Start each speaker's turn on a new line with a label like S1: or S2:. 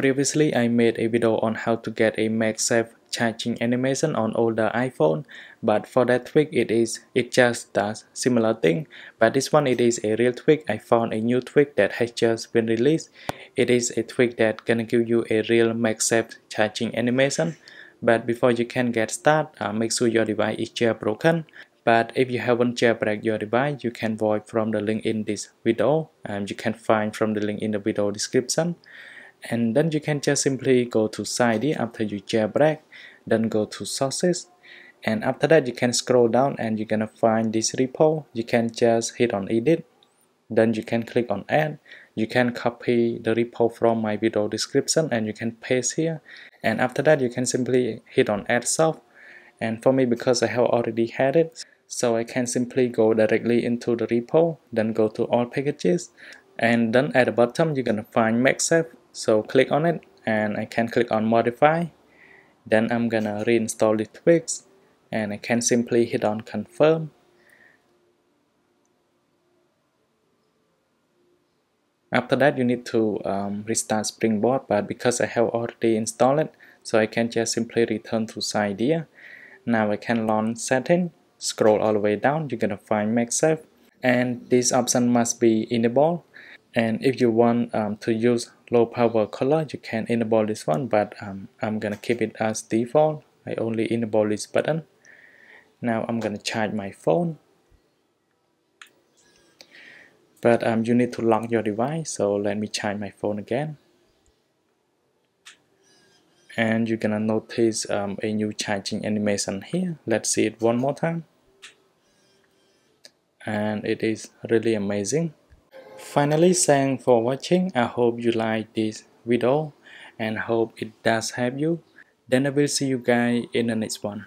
S1: Previously I made a video on how to get a MagSafe charging animation on older iPhone but for that tweak it is it just does similar thing. But this one it is a real tweak I found a new tweak that has just been released. It is a tweak that gonna give you a real MagSafe charging animation. But before you can get started uh, make sure your device is jailbroken. But if you haven't jailbreak your device you can void from the link in this video and you can find from the link in the video description and then you can just simply go to Cydia after you jailbreak then go to sources. And after that you can scroll down and you're gonna find this repo. You can just hit on edit. Then you can click on add. You can copy the repo from my video description and you can paste here. And after that you can simply hit on add soft and for me because I have already had it so I can simply go directly into the repo then go to all packages. And then at the bottom you're gonna find MagSafe so click on it and I can click on modify. Then I'm gonna reinstall the tweaks and I can simply hit on confirm. After that you need to um, restart Springboard but because I have already installed it so I can just simply return to Cydia now I can launch setting scroll all the way down you're gonna find MagSafe and this option must be enabled and if you want um, to use low power color you can enable this one but um, I'm gonna keep it as default. I only enable this button. Now I'm gonna charge my phone. But um, you need to lock your device so let me charge my phone again. And you're gonna notice um, a new charging animation here. Let's see it one more time. And it is really amazing finally thanks for watching. I hope you like this video and hope it does help you. Then i will see you guys in the next one